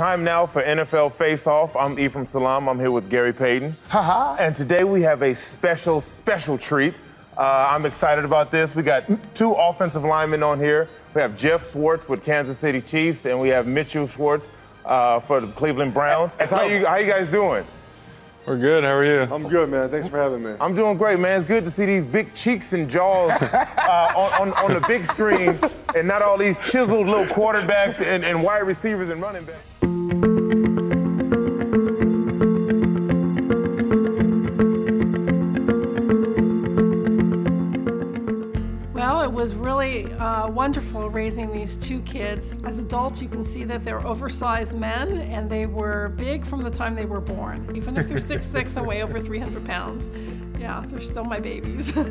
time now for NFL Face Off. I'm Ephraim Salaam. I'm here with Gary Payton. Haha. and today we have a special, special treat. Uh, I'm excited about this. We got two offensive linemen on here. We have Geoff Schwartz with Kansas City Chiefs, and we have Mitchell Schwartz uh, for the Cleveland Browns. How you, how you guys doing? We're good. How are you? I'm good, man. Thanks for having me. I'm doing great, man. It's good to see these big cheeks and jaws uh, on, on, on the big screen and not all these chiseled little quarterbacks and, and wide receivers and running backs. Well, it was really uh, wonderful raising these two kids. As adults, you can see that they're oversized men, and they were big from the time they were born. Even if they're 6'6 and weigh over 300 pounds. Yeah, they're still my babies.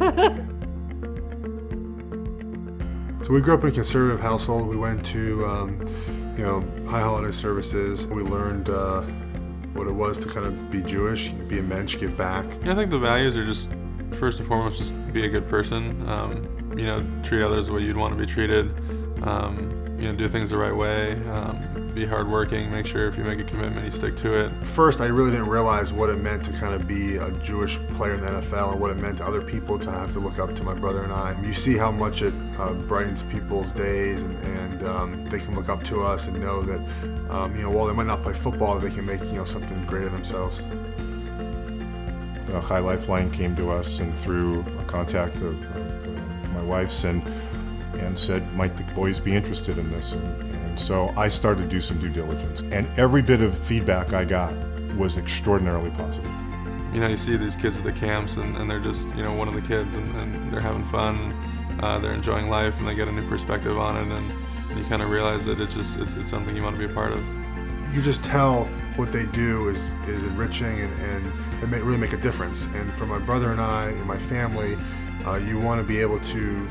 So we grew up in a conservative household. We went to, um, you know, high holiday services. We learned uh, what it was to kind of be Jewish, be a mensch, give back. Yeah, I think the values are just first and foremost just be a good person. Um, you know, treat others the way you'd want to be treated. Um, you know, do things the right way. Um, be hardworking. Make sure if you make a commitment, you stick to it. First, I really didn't realize what it meant to kind of be a Jewish player in the NFL and what it meant to other people to have to look up to my brother and I. You see how much it uh, brightens people's days and, and um, they can look up to us and know that, um, you know, while they might not play football, they can make, you know, something greater themselves. uh, Chai Lifeline came to us and through a contact of, of my wife's and and said, might the boys be interested in this? And, and so I started to do some due diligence. And every bit of feedback I got was extraordinarily positive. You know, you see these kids at the camps, and, and they're just you know one of the kids, and, and they're having fun, and uh, they're enjoying life, and they get a new perspective on it, and you kind of realize that it's just it's, it's something you want to be a part of. you just tell what they do is, is enriching and, and it may really make a difference. And for my brother and I and my family, uh, you want to be able to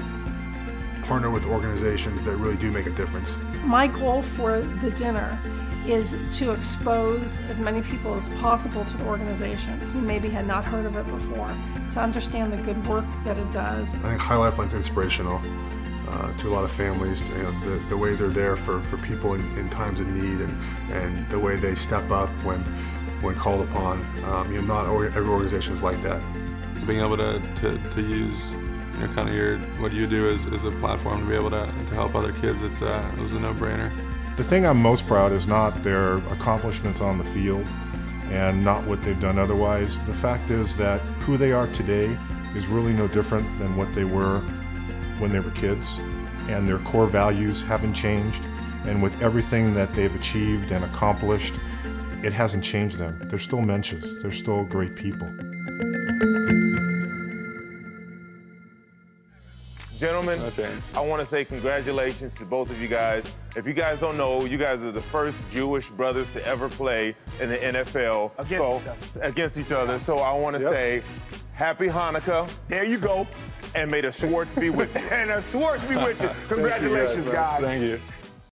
partner with organizations that really do make a difference. My goal for the dinner is to expose as many people as possible to the organization who maybe had not heard of it before, to understand the good work that it does. I think Chai Lifeline's inspirational uh, to a lot of families. You know, the, the way they're there for, for people in, in times of need and, and the way they step up when, when called upon. Um, you know, not every organization is like that. Being able to, to, to use you know kind of your what you do as, as a platform to be able to, to help other kids, it's uh, it was a no-brainer. The thing I'm most proud is not their accomplishments on the field and not what they've done otherwise. The fact is that who they are today is really no different than what they were when they were kids, and their core values haven't changed. And with everything that they've achieved and accomplished, it hasn't changed them. They're still mensches. They're still great people. Gentlemen, Okay. I want to say congratulations to both of you guys. If you guys don't know, you guys are the first Jewish brothers to ever play in the NFL. Against so, each other. Against each other. So I want to Yep. say happy Hanukkah There you go. and may the Schwartz be with you. And uh, Schwartz be with you. Congratulations, man. guys. Thank you.